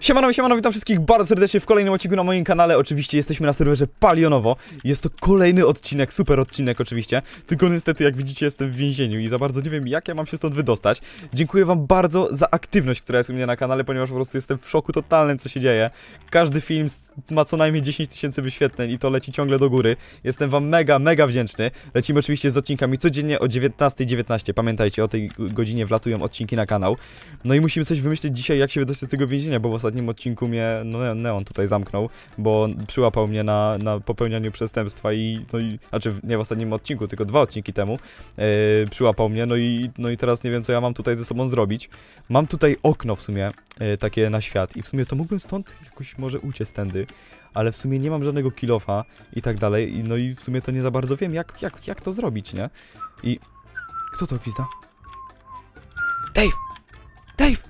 Siemano, siemano, witam wszystkich bardzo serdecznie w kolejnym odcinku na moim kanale. Oczywiście jesteśmy na serwerze Palionowo. Jest to kolejny odcinek, super odcinek oczywiście. Tylko niestety, jak widzicie, jestem w więzieniu i za bardzo nie wiem, jak ja mam się stąd wydostać. Dziękuję wam bardzo za aktywność, która jest u mnie na kanale, ponieważ po prostu jestem w szoku totalnym, co się dzieje. Każdy film ma co najmniej 10 tysięcy wyświetleń i to leci ciągle do góry. Jestem wam mega, mega wdzięczny. Lecimy oczywiście z odcinkami codziennie o 19.19. Pamiętajcie, o tej godzinie wlatują odcinki na kanał. No i musimy coś wymyślić dzisiaj, jak się wydostać z tego więzienia, bo w ostatnim odcinku mnie no, Ne- Neon tutaj zamknął, bo przyłapał mnie na, na popełnianiu przestępstwa i, no i, znaczy nie w ostatnim odcinku, tylko dwa odcinki temu e, przyłapał mnie, no i, no i teraz nie wiem, co ja mam tutaj ze sobą zrobić. Mam tutaj okno w sumie, e, takie na świat i w sumie to mógłbym stąd jakoś może uciec tędy, ale w sumie nie mam żadnego kilofa i tak dalej, i, no i w sumie to nie za bardzo wiem, jak, jak, jak to zrobić, nie? I... Kto to gwizda? Dave! Dave!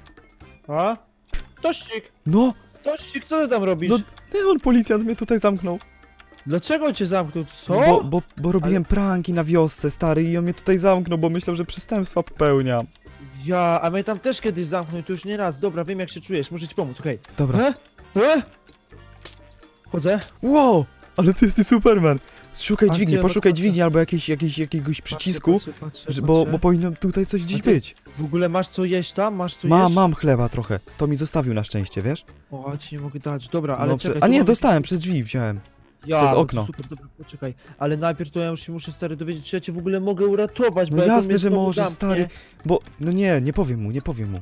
A? Tościk! No! Tościk, co ty tam robisz? No, Neon policjant mnie tutaj zamknął. Dlaczego cię zamknął? Co? Bo, bo, bo robiłem pranki na wiosce, stary, i on mnie tutaj zamknął, bo myślał, że przestępstwa popełniam. Ja, a mnie tam też kiedyś zamknął, to już nie raz. Dobra, wiem jak się czujesz, muszę ci pomóc, okej. Dobra. E? E? Chodzę. Wow! Ale ty jesteś Superman! Szukaj Patrzcie, dźwigni, poszukaj dźwigni albo jakiejś, jakiejś, jakiegoś przycisku, Patrzę, patrzę, patrzę, bo, bo powinno tutaj coś gdzieś być. W ogóle masz co jeść tam? Masz co Mam, jeść? mam chleba trochę. To mi zostawił na szczęście, wiesz? O, a ci nie mogę dać. Dobra, ale No, czekaj. A nie, dostałem, przez drzwi wziąłem. ja, przez no okno. Super, dobra, poczekaj. Ale najpierw to ja już się muszę stary dowiedzieć, czy ja cię w ogóle mogę uratować, bo No jasne, mnie że możesz, stary. Bo, no nie, nie powiem mu, nie powiem mu.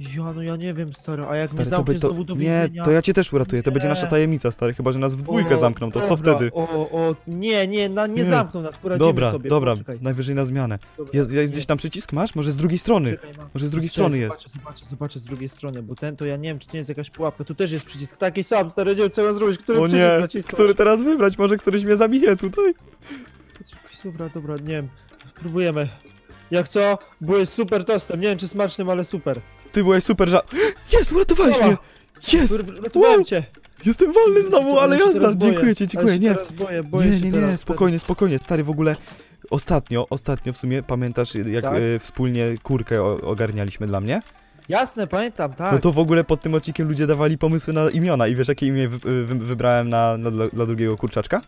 Ja, no ja nie wiem, stary, a jak mnie Stary, to zamknie by to... znowu do Nie, to ja cię też uratuję, to będzie nasza tajemnica, stary, chyba, że nas w dwójkę O, zamkną, to co dobra, wtedy? O, o, nie, nie, na, nie, Nie. zamkną nas, poradzimy Dobra, sobie. dobra, Poczekaj. najwyżej na zmianę. Dobra, Jest, jest gdzieś tam przycisk masz? Może z drugiej strony? czekaj. Może z drugiej Czekaj, strony jest. Zobaczę, zobaczę, z drugiej strony, bo ten to ja nie wiem, czy nie jest jakaś pułapka. Tu też jest przycisk taki sam, stary, nie wiem co mam zrobić, który O przycisk nie, nacisnąć. który teraz wybrać? Może któryś mnie zabije tutaj? Dobra, dobra, nie wiem, spróbujemy. Jak co? Byłeś super tostem, nie wiem czy smacznym, ale super. Ty byłeś super ża... Jest, uratowałeś mnie! Jest! Wow. cię. Jestem wolny znowu, ale jazda! Dziękuję ci, dziękuję, nie. teraz boję, boję Nie, nie, nie, spokojnie, spokojnie, stary, w ogóle ostatnio, ostatnio w sumie, pamiętasz jak Tak. e, wspólnie kurkę ogarnialiśmy dla mnie? Jasne, pamiętam, tak. No to w ogóle pod tym odcinkiem ludzie dawali pomysły na imiona i wiesz jakie imię wy, wy, wybrałem na, na, dla, dla drugiego kurczaczka?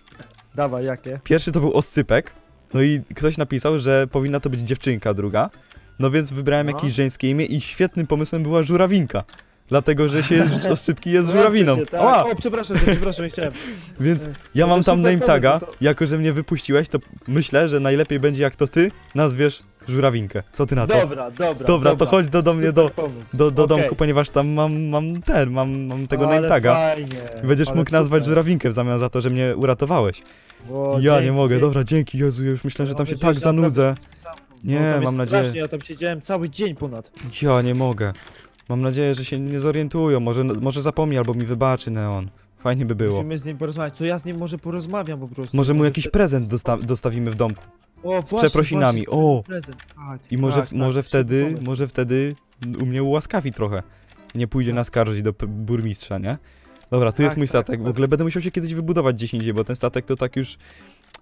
Dawaj, jakie? Pierwszy to był Oscypek, no i ktoś napisał, że powinna to być dziewczynka druga, no więc wybrałem No. jakieś żeńskie imię i świetnym pomysłem była Żurawinka. Dlatego, że się Oscypki jest żurawiną. się, tak. O, przepraszam, cię, przepraszam, nie chciałem. Więc E, ja no mam tam name taga, to- jako że mnie wypuściłeś, to myślę, że najlepiej będzie jak to ty nazwiesz Żurawinkę. Co ty na to? Dobra, dobra, Dobra, to chodź do, do mnie do, do, do Okej. domku, ponieważ tam mam, mam ten, mam, mam tego Ale name taga. Fajnie, Będziesz ale mógł nazwać super. Żurawinkę w zamian za to, że mnie uratowałeś. O, ja nie dzięki, mogę, dzięki. dobra, dzięki, Jezu, już myślałem, że tam Mam się tak naprawdę zanudzę. zamkną. Nie, mam nadzieję. Strasznie, ja tam siedziałem cały dzień ponad. Ja nie mogę. Mam nadzieję, że się nie zorientują, może, może zapomni albo mi wybaczy Neon. Fajnie by było. Musimy z nim porozmawiać. To ja z nim może porozmawiam po prostu. Może mu jakiś prezent dosta dostawimy w domku. o, właśnie, przeprosinami, Właśnie, o! Prezent. Tak, I może, tak, tak, może świetny wtedy, może wtedy u mnie ułaskawi trochę. Nie pójdzie Tak. naskarżyć do p- burmistrza, nie? Dobra, tu Tak, jest mój tak, statek. W tak. ogóle będę musiał się kiedyś wybudować gdzieś indziej, bo ten statek to tak już...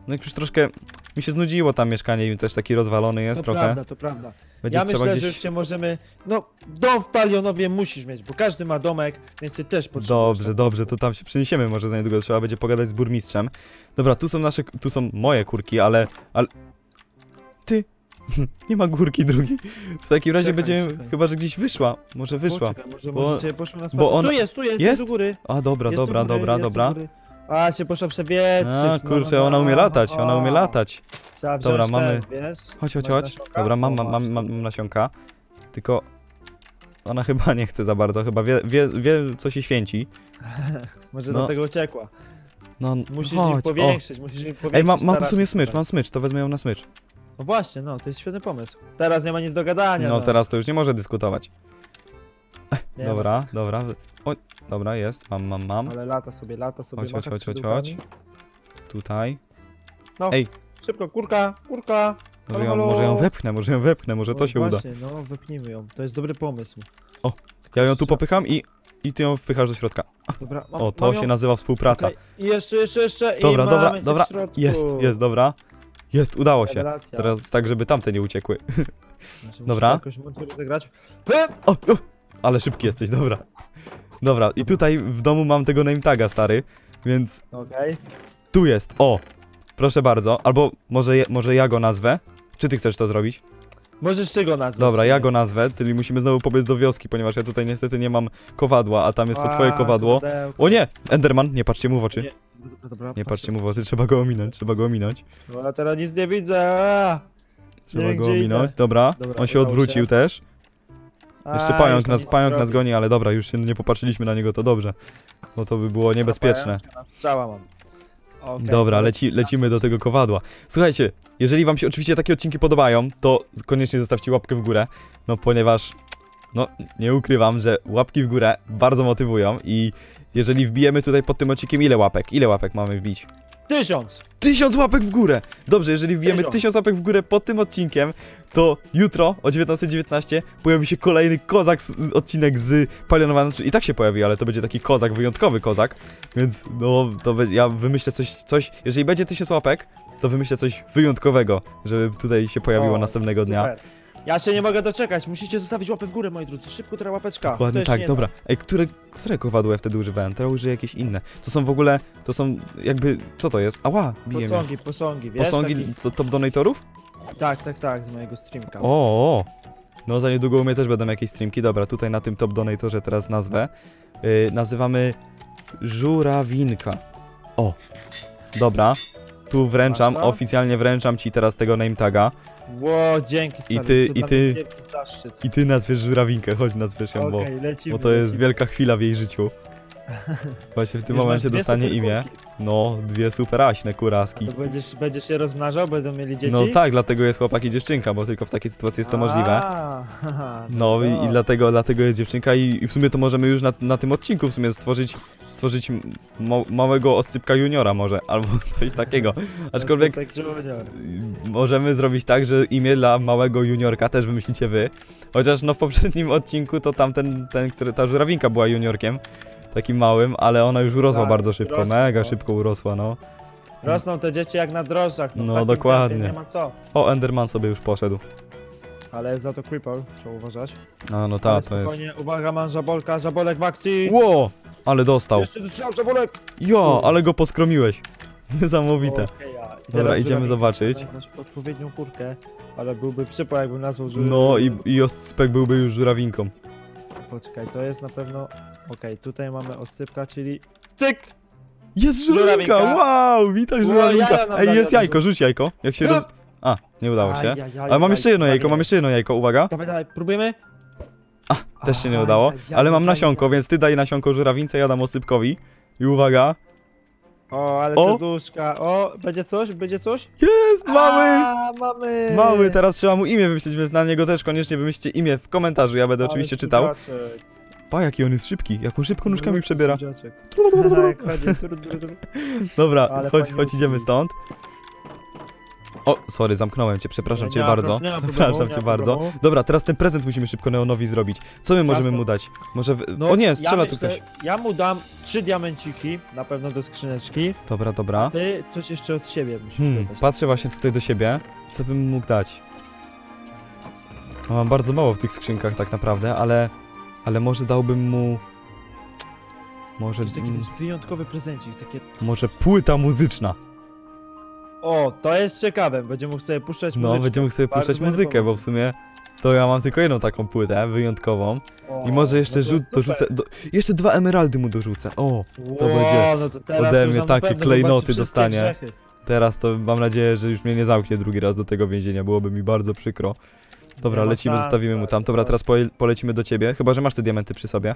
No już troszkę... Mi się znudziło tam mieszkanie i też taki rozwalony jest To trochę. prawda, to prawda. Będzie ja myślę, że gdzieś... już cię możemy... No, dom w Palionowie musisz mieć, bo każdy ma domek, więc ty też potrzebujesz. Dobrze, dobrze, to tam się przeniesiemy może za niedługo, trzeba będzie pogadać z burmistrzem. Dobra, tu są nasze, tu są moje kurki, ale, ale... Ty, nie ma górki drugiej. W takim razie Czekaj, będziemy, czekaj. chyba, że gdzieś wyszła, może wyszła. Poczekaj, może, bo- może bo on- Tu jest, tu jest, Jest? jest do góry. A, dobra, Jest do dobra, góry, dobra, dobra. A, się poszła przewietrzyć. A, no, kurczę, no, ona umie no, latać, ona umie o. latać. Trzeba Dobra, ten, mamy- Wiesz? Chodź, chodź, chodź. Dobra, mam, O, mam, mam, mam, nasionka. Tylko ona chyba nie chce za bardzo, chyba wie, wie, wie co się święci. Może no. dlatego uciekła. No, Musisz im chodź, o. powiększyć, musisz im powiększyć Ej, mam, mam w sumie smycz, mam smycz, to wezmę ją na smycz. No właśnie, no, to jest świetny pomysł. Teraz nie ma nic do gadania. No teraz to już nie może dyskutować. Nie Dobra, dobra. O, dobra, jest, mam, mam, mam. Ma, ale lata sobie, lata sobie. Chodź, chodź, chodź, chodź, skrzydełkami. chodź. Tutaj. Szybko, kurka, kurka. Może ją, może ją wepchnę, może ją wepchnę, może to O, się uda. właśnie, no, wypnijmy ją. To jest dobry pomysł. Ja ją tu popycham i, i ty ją wpychasz do środka. Dobra, mam, O, to mam się ją. nazywa współpraca. Okej, I jeszcze, jeszcze, jeszcze. Dobra, I dobra, dobra. Jest, jest, dobra. Jest, udało się. Rewelacja. Teraz tak, żeby tamte nie uciekły. Znaczy, dobra. Jakoś. E! O, o, ale szybki jesteś, dobra. Dobra, i tutaj w domu mam tego name taga, stary, więc Okej. tu jest, o, proszę bardzo, albo może, je, może ja go nazwę, czy ty chcesz to zrobić? Możesz czego nazwać? Dobra, ja go nazwę, czyli musimy znowu pobiec do wioski, ponieważ ja tutaj niestety nie mam kowadła, a tam jest to twoje kowadło. O nie, Enderman, nie patrzcie mu w oczy. Nie. Patrzcie mu w oczy, trzeba go ominąć, trzeba go ominąć. No, ja teraz nic nie widzę. Trzeba go ominąć, dobra. On się odwrócił też. A, Jeszcze już pająk nas, pająk nas goni, ale dobra, już się nie popatrzyliśmy na niego, to dobrze. Bo to by było niebezpieczne. Strzała mam. Okej, Dobra, leci, lecimy do tego kowadła. Słuchajcie, jeżeli wam się oczywiście takie odcinki podobają, to koniecznie zostawcie łapkę w górę, no ponieważ, no nie ukrywam, że łapki w górę bardzo motywują i jeżeli wbijemy tutaj pod tym odcinkiem, ile łapek? Ile łapek mamy wbić? Tysiąc! Tysiąc łapek w górę! Dobrze, jeżeli wbijemy Tysiąc. tysiąc łapek w górę pod tym odcinkiem, to jutro o 19.19 pojawi się kolejny kozak, z, odcinek z Palionowanym. I tak się pojawi, ale to będzie taki kozak, wyjątkowy kozak, więc no, to będzie, ja wymyślę coś, coś, jeżeli będzie tysiąc łapek, to wymyślę coś wyjątkowego, żeby tutaj się pojawiło O, następnego dnia. Ja się nie mogę doczekać, musicie zostawić łapę w górę, moi drodzy. Szybko teraz łapeczka. Dokładnie tak, dobra. Ej, które, które kowadło ja wtedy używałem? Teraz użyję jakieś inne. To są w ogóle, to są jakby, co to jest? Ała, bije mnie. Posągi, posągi, wiesz? Posągi Taki... co, top donatorów? Tak, tak, tak, z mojego streamka. O, o. No za niedługo u mnie też będą jakieś streamki. Dobra, tutaj na tym top donatorze teraz nazwę. Yy, nazywamy Żurawinka. O. Dobra. Tu wręczam, oficjalnie wręczam ci teraz tego name taga. Ło, dzięki stary, ty- i ty- wielki zaszczyt. I ty nazwiesz Żurawinkę, chodź nazwiesz ją, bo, Okej, lecimy, bo to jest lecimy. wielka chwila w jej życiu. Właśnie w tym Już masz momencie dwie dostanie imię. No, dwie superaśne kuraski. To będziesz, będziesz się rozmnażał, będą mieli dzieci? No tak, dlatego jest chłopak i dziewczynka, bo tylko w takiej sytuacji jest to możliwe. A, haha, No i, i dlatego, dlatego jest dziewczynka i, i w sumie to możemy już na, na tym odcinku w sumie stworzyć, stworzyć ma, małego oscypka juniora może, albo coś takiego. Aczkolwiek Tak, junior. y, możemy zrobić tak, że imię dla małego juniorka też wymyślicie wy. Chociaż no w poprzednim odcinku to tamten, ten, który, ta żurawinka była juniorkiem, takim małym, ale ona już urosła Tak, bardzo szybko, urosła, mega no. szybko urosła, no. Rosną te dzieci jak na drożdżach, no, No, dokładnie. Nie ma co. O, Enderman sobie już poszedł. Ale jest za to creeper, trzeba uważać. A no ta, to jest... uwaga, mam żabolka, żabolek w akcji! Ło! Ale dostał. Jeszcze strzał żabolek! Jo, ale go poskromiłeś. Niesamowite. Okej, ja. Dobra, idziemy zobaczyć. odpowiednią kurkę, ale byłby przypał jakbym nazwał, że... No i, i oscypek byłby już żurawinką. Poczekaj, to jest na pewno... Okej, tutaj mamy oscypka, czyli... Cyk! Jest żurawinka! Żurawinka. Wow, witaj żurawinka! nam Ej, jest jajko, rzuć jajko. Jak się roz... A, nie udało się. Ajajaj, Ale mam jeszcze jedno jajko, mam jeszcze jedno jajko, uwaga. Dawaj, dawaj, próbujemy? Też się nie udało. Ale mam nasionko, więc ty daj nasionko żurawince, ja dam osypkowi. I uwaga. O, ale O! serduszka. O, będzie coś? Będzie coś? Jest, mały! A, mamy! Mały, teraz trzeba mu imię wymyślić, więc na niego też koniecznie wymyślcie imię w komentarzu, ja będę Ale oczywiście czytał. Pa, jaki on jest szybki, jaką szybko nóżkami przebiera. Tru. Dobra, chodź, chodź, idziemy stąd. O, sorry, zamknąłem cię, przepraszam Nie cię bardzo. nie Przepraszam cię bardzo. problemu. Dobra, teraz ten prezent musimy szybko Neonowi zrobić. Co my możemy Jasne. mu dać? Może. W... No, o nie, strzela ja tu ktoś. Ja mu dam trzy diamenciki, na pewno do skrzyneczki. Dobra, dobra. Ty coś jeszcze od siebie musisz Hmm, dodać. patrzę właśnie tutaj do siebie. Co bym mógł dać? No, mam bardzo mało w tych skrzynkach tak naprawdę, ale. Ale może dałbym mu. Może. Jakiś taki wyjątkowy prezencik, takie... Może płyta muzyczna. O, to jest ciekawe, będzie mógł sobie puszczać No, muzyczkę. będziemy mógł sobie Bardzo puszczać muzykę, bo w sumie. To ja mam tylko jedną taką płytę, wyjątkową. O, I może jeszcze no to rzut, super. dorzucę. Do, jeszcze dwa emeraldy mu dorzucę. O, Wow, będzie no to ode mnie takie klejnoty dostanie. grzechy. teraz to mam nadzieję, że już mnie nie zamknie drugi raz do tego więzienia. Byłoby mi bardzo przykro. Dobra, Nie lecimy, zostawimy mu tam. Dobra, teraz pole, polecimy do ciebie. Chyba, że masz te diamenty przy sobie.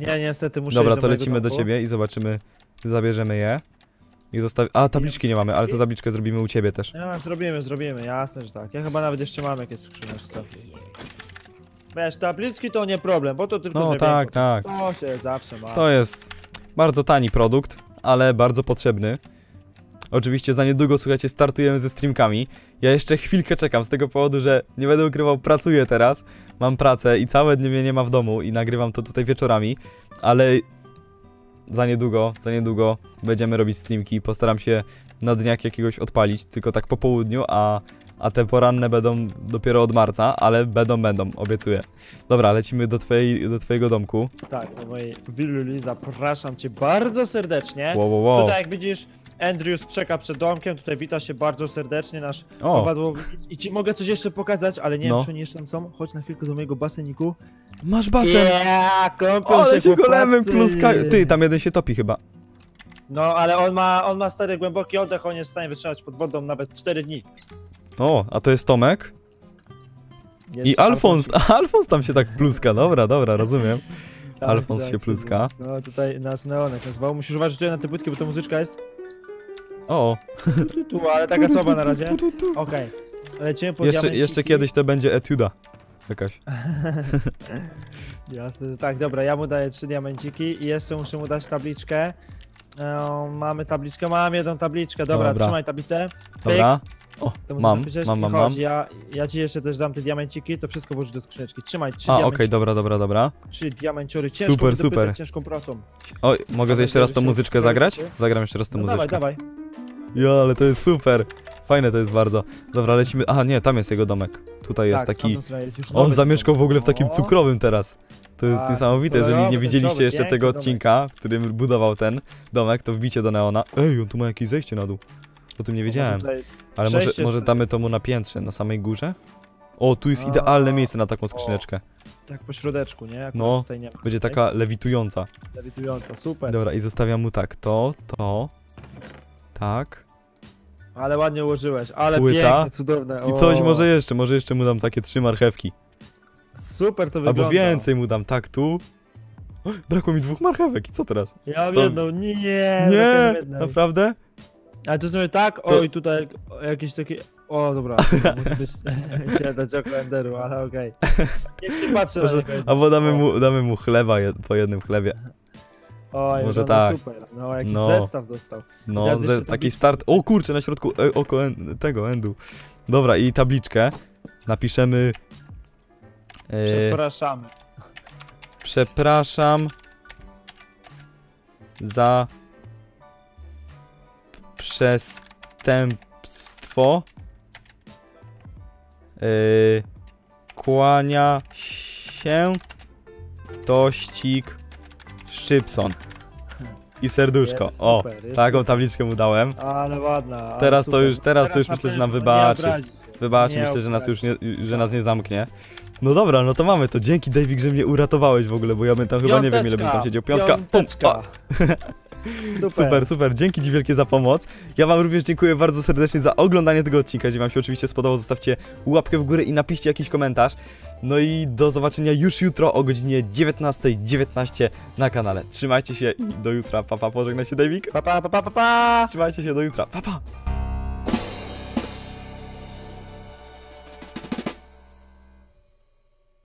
Nie, niestety muszę Dobra, to mojego lecimy do ciebie i zobaczymy. Zabierzemy je. Zostawi... A, tabliczki nie mamy, ale to tabliczkę zrobimy u ciebie też. No, zrobimy, zrobimy, jasne, że tak. Ja chyba nawet jeszcze mam jakieś skrzyneczce. Wiesz, tabliczki to nie problem, bo to tylko No tak, tak. To się zawsze ma. To jest bardzo tani produkt, ale bardzo potrzebny. Oczywiście za niedługo, słuchajcie, startujemy ze streamkami. Ja jeszcze chwilkę czekam z tego powodu, że nie będę ukrywał, pracuję teraz. Mam pracę i całe dnie mnie nie ma w domu i nagrywam to tutaj wieczorami, ale za niedługo, za niedługo będziemy robić streamki. Postaram się na dniach jakiegoś odpalić, tylko tak po południu, a a te poranne będą dopiero od marca, ale będą, będą, obiecuję. Dobra, lecimy do, twojej, do twojego domku. Tak, do mojej willi zapraszam cię bardzo serdecznie. Wow, wow, wow. Tutaj jak widzisz, Andrews czeka przed domkiem, tutaj wita się bardzo serdecznie nasz O. I ci mogę coś jeszcze pokazać, ale nie No. wiem czy oni jeszcze tam są. Chodź na chwilkę do mojego baseniku. masz basen! Yeah, kąpią Ale się chłopacy. pluskają. Ty, tam jeden się topi chyba. No, ale on ma, on ma stary głęboki oddech, on jest w stanie wytrzymać pod wodą nawet 4 dni. O, a to jest Tomek? I Jeszcze Alfons, Alfons tam się tak pluska, dobra, dobra, rozumiem. Tak, Alfons tak, się pluska. No tutaj nasz neonek nazwał. Musisz uważać tutaj na te płytki, bo to muzyczka jest. O, Tu, tu, ale taka słaba na razie. Okej. Lecimy po Jeszcze, jeszcze kiedyś to będzie etiuda. Jakaś. Jasne, że tak, dobra, ja mu daję trzy diamenciki i jeszcze muszę mu dać tabliczkę. E, mamy tabliczkę, mam jedną tabliczkę, dobra, Dobra. trzymaj tablicę. Dobra. O, mam, mam, mam, mam. Ja, ja ci jeszcze też dam te diamenciki, to wszystko włożyć do skrzyneczki. Trzymaj, trzy A, okej, diamenciki, dobra, dobra, dobra. trzy diamenciory, ciężko Super, super. ciężką pracą. Oj, mogę jeszcze raz tą muzyczkę zagrać? Zagram jeszcze raz tę No dawaj, muzyczkę. dawaj. Ja, ale to jest super. Fajne to jest bardzo. Dobra, lecimy. Aha, nie, tam jest jego domek. Tutaj jest tak, taki. jest już On nowy zamieszkał w ogóle w takim O, cukrowym teraz. To jest Tak, niesamowite. Jeżeli nie kolorowy, widzieliście jeszcze tego domek. odcinka, w którym budował ten domek, to wbicie do Neona. Ej, on tu ma jakieś zejście na dół. O tym nie wiedziałem. Ale może, przejście może damy to mu na piętrze, na samej górze? O, tu jest A, idealne miejsce na taką skrzyneczkę. Tak po środeczku, nie? Akurat No, tutaj nie ma. Będzie taka lewitująca. Lewitująca, super. Dobra, i zostawiam mu tak, to, to, tak. Ale ładnie ułożyłeś, ale Płyta. piękne, cudowne. I coś może jeszcze, może jeszcze mu dam takie trzy marchewki. Super to wygląda. Albo więcej mu dam, tak, tu. O, Brakło mi dwóch marchewek, i co teraz? Ja mam To- jedną, nie, Nie, naprawdę? Ale to sobie tak, To- oj tutaj jakieś takie, o dobra, musi być, oko Enderu, ale okej. Nie, nie patrzę na Może, niego. albo damy mu, damy mu chleba jed, po jednym chlebie. Oj, może no, tak. No super, no jakiś No. zestaw dostał. No, ze, taki start. O kurczę, na środku e, oko en, tego endu. Dobra, i tabliczkę. Napiszemy. E, Przepraszamy. przepraszam za przestępstwo. E, kłania się tościk Szczypson. I serduszko. Jest o, super, jest taką tabliczkę mu dałem. Ale ładna. ale Teraz to już- teraz to już myślę, że nam wybaczy. Wybaczy, myślę, że nas już nie, że nas nie zamknie. No dobra, no to mamy to. Dzięki Davik, że mnie uratowałeś w ogóle, bo ja bym tam chyba nie wiem ile bym tam siedział. Piątka. Pum. Piąteczka. O, super, super. Dzięki Ci wielkie za pomoc. Ja Wam również dziękuję bardzo serdecznie za oglądanie tego odcinka. Jeśli Wam się oczywiście spodobał, zostawcie łapkę w górę i napiszcie jakiś komentarz. No i do zobaczenia już jutro o godzinie 19.19 na kanale. Trzymajcie się i do jutra. Papa, pa, pożegna się Davik. Pa, pa, pa, pa, pa, pa. Trzymajcie się do jutra. Papa. Pa.